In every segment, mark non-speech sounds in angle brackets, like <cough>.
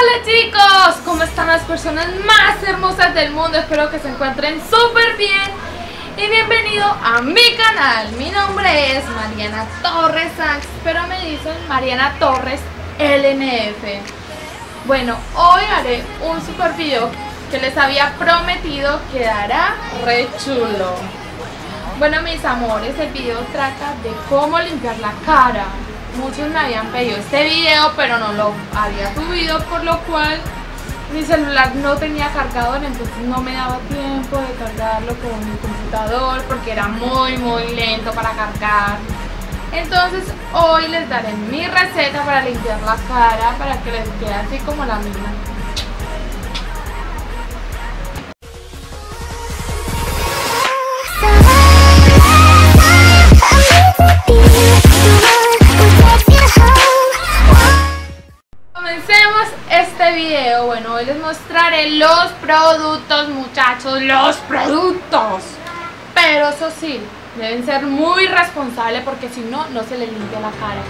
Hola chicos, ¿cómo están las personas más hermosas del mundo? Espero que se encuentren súper bien y bienvenido a mi canal. Mi nombre es Mariana Torres Sax, pero me dicen Mariana Torres LNF. Bueno, hoy haré un super video que les había prometido quedará re chulo. Bueno mis amores, el video trata de cómo limpiar la cara muchos me habían pedido este video pero no lo había subido por lo cual mi celular no tenía cargador entonces no me daba tiempo de cargarlo con mi computador porque era muy muy lento para cargar. Entonces hoy les daré mi receta para limpiar la cara para que les quede así como la misma hoy les mostraré los productos, muchachos, los productos. Pero eso sí, deben ser muy responsables porque si no, no se les limpia la cara.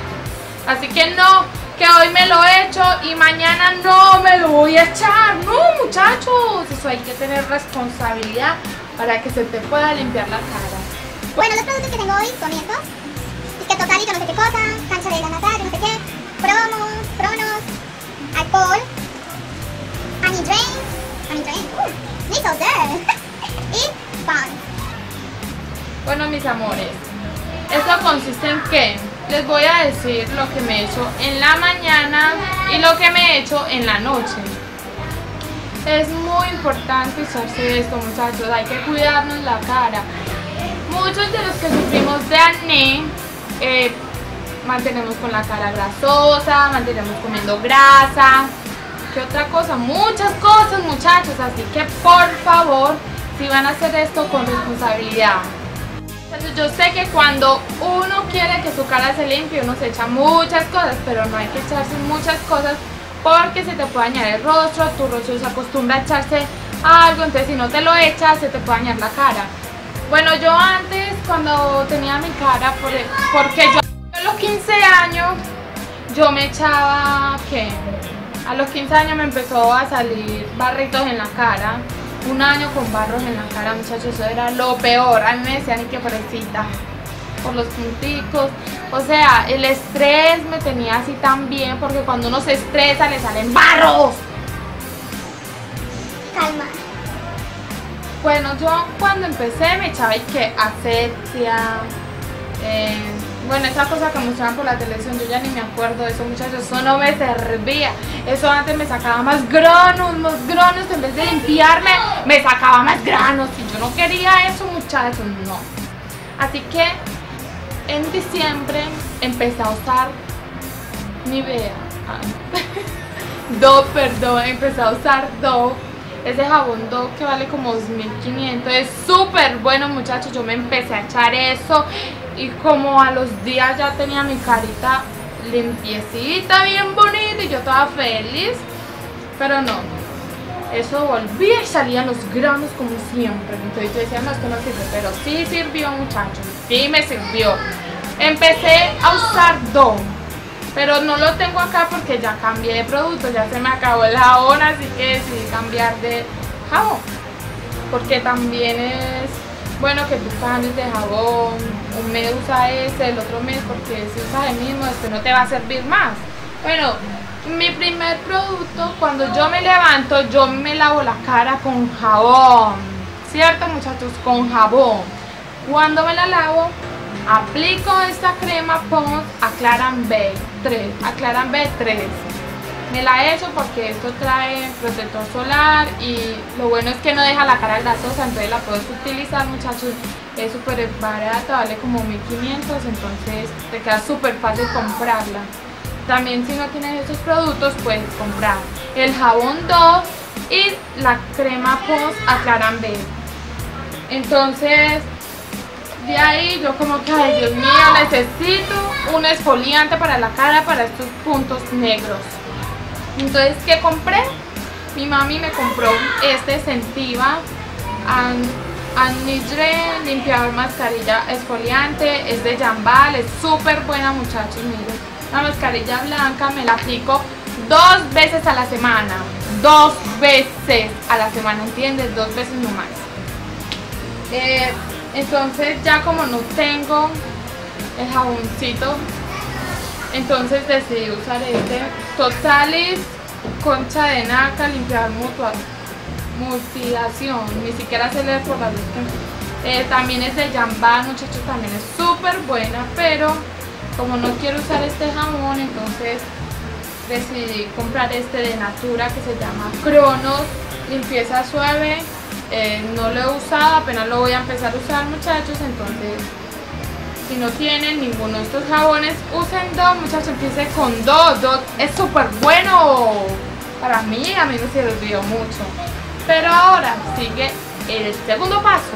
Así que no, que hoy me lo he hecho y mañana no me lo voy a echar. No, muchachos, eso hay que tener responsabilidad para que se te pueda limpiar la cara. Bueno, los productos que tengo hoy son estos. que totalito, no sé qué cosa, cancha de la natal, no sé qué, promos, pronos, alcohol, uh. <laughs> Bueno, mis amores, esto consiste en que les voy a decir lo que me he hecho en la mañana y lo que me he hecho en la noche. Es muy importante usarse esto, muchachos, hay que cuidarnos la cara. Muchos de los que sufrimos de acné, eh, mantenemos con la cara grasosa, mantenemos comiendo grasa. ¿Qué otra cosa? Muchas cosas, muchachos. Así que por favor, si van a hacer esto con responsabilidad. Entonces yo sé que cuando uno quiere que su cara se limpie, uno se echa muchas cosas, pero no hay que echarse muchas cosas porque se te puede dañar el rostro, tu rostro se acostumbra a echarse algo, entonces si no te lo echas, se te puede dañar la cara. Bueno, yo antes, cuando tenía mi cara, porque yo 15 años yo me echaba, ¿qué? A los 15 años me empezó a salir barritos en la cara. Un año con barros en la cara, muchachos, eso era lo peor. A mí me decían, que parecita por los punticos. O sea, el estrés me tenía así también, porque cuando uno se estresa le salen barros. Calma. Bueno, yo cuando empecé me echaba y que asepsia, eh, bueno, esa cosa que mostraban por la televisión, yo ya ni me acuerdo de eso, muchachos, eso no me servía. Eso antes me sacaba más granos, más granos, en vez de limpiarme, me sacaba más granos. Y yo no quería eso, muchachos, no. Así que en diciembre empecé a usar Nivea. Ah. <laughs> Do, perdón, empecé a usar Do. Ese jabón Do que vale como 2500. Es súper bueno, muchachos. Yo me empecé a echar eso y como a los días ya tenía mi carita limpiecita, bien bonita y yo estaba feliz, pero no, eso volvía y salían los granos como siempre, entonces yo decía, no, esto no sirve, pero sí sirvió muchachos, sí me sirvió. Empecé a usar DOM, pero no lo tengo acá porque ya cambié de producto, ya se me acabó el jabón, así que decidí cambiar de jabón, porque también es bueno que tú cambies de jabón, un mes usa ese, el otro mes porque si usas el mismo, este no te va a servir más. Bueno, mi primer producto, cuando yo me levanto, yo me lavo la cara con jabón, ¿cierto muchachos? Con jabón. Cuando me la lavo, aplico esta crema Pond Aclaran B3, Aclaran B3 me la he hecho porque esto trae protector solar y lo bueno es que no deja la cara grasosa, entonces la puedes utilizar muchachos, es súper barata, vale como 1500, entonces te queda súper fácil comprarla. También si no tienes esos productos puedes comprar el jabón 2 y la crema post aclaran B. Entonces de ahí yo como que, ay Dios mío, necesito un esfoliante para la cara para estos puntos negros. Entonces, ¿qué compré? Mi mami me compró este Sentiva Anidre limpiador mascarilla esfoliante, es de Jambal, es súper buena muchachos, miren. La mascarilla blanca me la aplico dos veces a la semana. Dos veces a la semana, ¿entiendes? Dos veces nomás. Eh, entonces ya como no tengo el jaboncito, entonces decidí usar este Totalis Concha de Naca Limpiar Mutua Mutilación. Ni siquiera se lee por la luz eh, también es de Jambal, muchachos, también es súper buena, pero como no quiero usar este jabón, entonces decidí comprar este de Natura que se llama Cronos Limpieza Suave. Eh, no lo he usado, apenas lo voy a empezar a usar, muchachos, entonces si no tienen ninguno de estos jabones, usen dos, muchachos, empiece con dos, dos es súper bueno. Para mí, a mí me sirvió mucho. Pero ahora sigue el segundo paso.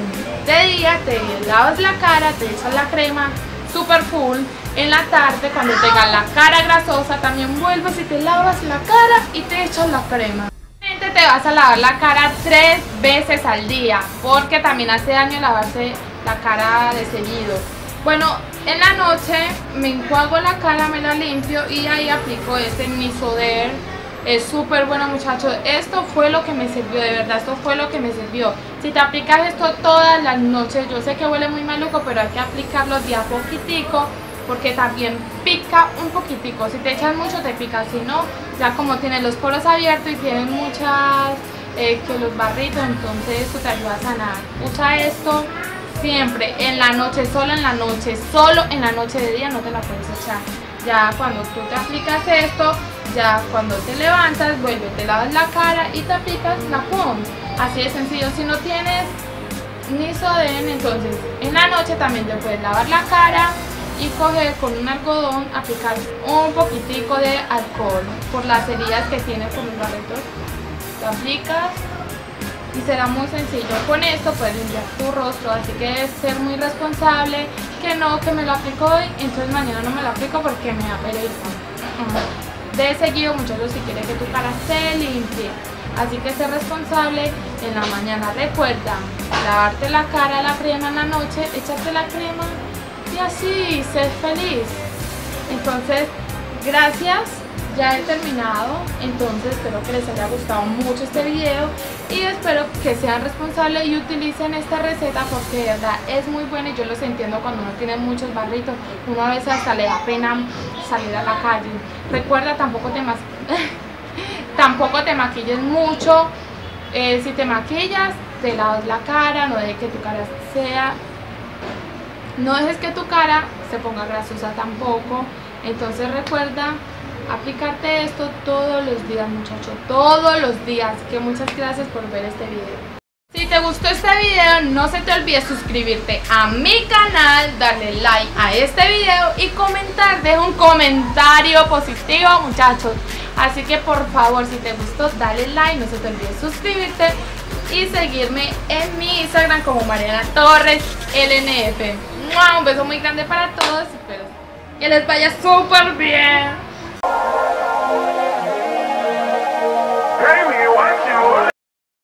De día te lavas la cara, te echas la crema super full. En la tarde, cuando tengas la cara grasosa, también vuelves y te lavas la cara y te echas la crema. Te vas a lavar la cara tres veces al día, porque también hace daño lavarse la cara de seguido. Bueno, en la noche me enjuago la cara, me la limpio y ahí aplico este Misoder. Es súper bueno muchachos. Esto fue lo que me sirvió, de verdad, esto fue lo que me sirvió. Si te aplicas esto todas las noches, yo sé que huele muy maluco, pero hay que aplicarlo de a poquitico porque también pica un poquitico. Si te echas mucho te pica, si no, ya como tiene los poros abiertos y tienen muchas, eh, que los barritos, entonces esto te ayuda a sanar. Usa esto siempre en la noche, solo en la noche, solo en la noche de día no te la puedes echar. Ya cuando tú te aplicas esto, ya cuando te levantas, vuelve, te lavas la cara y te aplicas la POM. Así de sencillo, si no tienes ni soden, entonces en la noche también te puedes lavar la cara y coger con un algodón, aplicar un poquitico de alcohol por las heridas que tienes con los barretos. Te aplicas y será muy sencillo. Con esto puedes limpiar tu rostro, así que debes ser muy responsable, que no, que me lo aplico hoy, entonces mañana no me lo aplico porque me da pereza. De seguido, muchachos, si quieres que tu cara se limpie. Así que sé responsable en la mañana. Recuerda, lavarte la cara, la crema en la noche, échate la crema y así, sé feliz. Entonces, gracias ya he terminado, entonces espero que les haya gustado mucho este video y espero que sean responsables y utilicen esta receta porque de verdad es muy buena y yo los entiendo cuando uno tiene muchos barritos, uno a veces hasta le da pena salir a la calle. Recuerda, tampoco te, <laughs> tampoco te maquilles mucho, eh, si te maquillas, te lavas la cara, no dejes que tu cara sea, no dejes que tu cara se ponga grasosa tampoco, entonces recuerda aplicarte esto todos los días muchachos, todos los días. Que muchas gracias por ver este video. Si te gustó este video, no se te olvide suscribirte a mi canal, darle like a este video y comentar, deja un comentario positivo muchachos. Así que por favor, si te gustó, dale like, no se te olvide suscribirte y seguirme en mi Instagram como Mariana Torres LNF. Un beso muy grande para todos y espero que les vaya súper bien. Thank you.